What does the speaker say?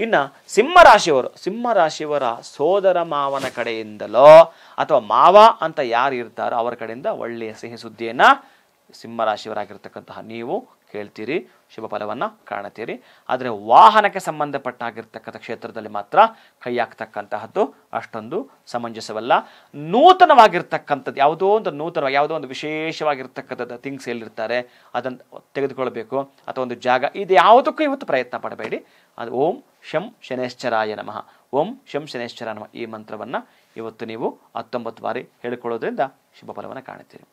ಇನ್ನು ಸಿಂಹರಾಶಿಯವರು, ಸಿಂಹರಾಶಿಯವರ ಸೋದರ ಮಾವನ ಕಡೆಯಿಂದಲೋ ಅಥವಾ ಮಾವ ಅಂತ ಯಾರು ಇರ್ತಾರೋ ಅವರ ಕಡೆಯಿಂದ ಒಳ್ಳೆಯ ಸಿಹಿ ಸುದ್ದಿಯನ್ನು ಸಿಂಹರಾಶಿಯವರಾಗಿರ್ತಕ್ಕಂತಹ ನೀವು ಕೇಳ್ತೀರಿ ಶುಭ ಫಲವನ್ನು ಕಾಣುತ್ತೀರಿ. ಆದರೆ ವಾಹನಕ್ಕೆ ಸಂಬಂಧಪಟ್ಟಾಗಿರ್ತಕ್ಕಂಥ ಕ್ಷೇತ್ರದಲ್ಲಿ ಮಾತ್ರ ಕೈ ಹಾಕ್ತಕ್ಕಂತಹದ್ದು ಅಷ್ಟೊಂದು ಸಮಂಜಸವಲ್ಲ. ನೂತನವಾಗಿರ್ತಕ್ಕಂಥದ್ದು, ಯಾವುದೋ ಒಂದು ನೂತನ, ಯಾವುದೋ ಒಂದು ವಿಶೇಷವಾಗಿರ್ತಕ್ಕಂಥದ್ದು ಥಿಂಗ್ಸ್ ಎಲ್ಲಿರ್ತಾರೆ ಅದನ್ನು ತೆಗೆದುಕೊಳ್ಬೇಕು. ಅಥವಾ ಒಂದು ಜಾಗ, ಇದು ಯಾವುದಕ್ಕೂ ಇವತ್ತು ಪ್ರಯತ್ನ ಪಡಬೇಡಿ. ಅದು ಓಂ ಶಂ ಶನೇಶ್ಚರಾಯ ನಮಃ. ಓಂ ಶಂ ಶನೇಶ್ಚರ ನಮಃ ಈ ಮಂತ್ರವನ್ನು ಇವತ್ತು ನೀವು ಹತ್ತೊಂಬತ್ತು ಬಾರಿ ಹೇಳಿಕೊಳ್ಳೋದ್ರಿಂದ ಶುಭ ಫಲವನ್ನು ಕಾಣುತ್ತೀರಿ.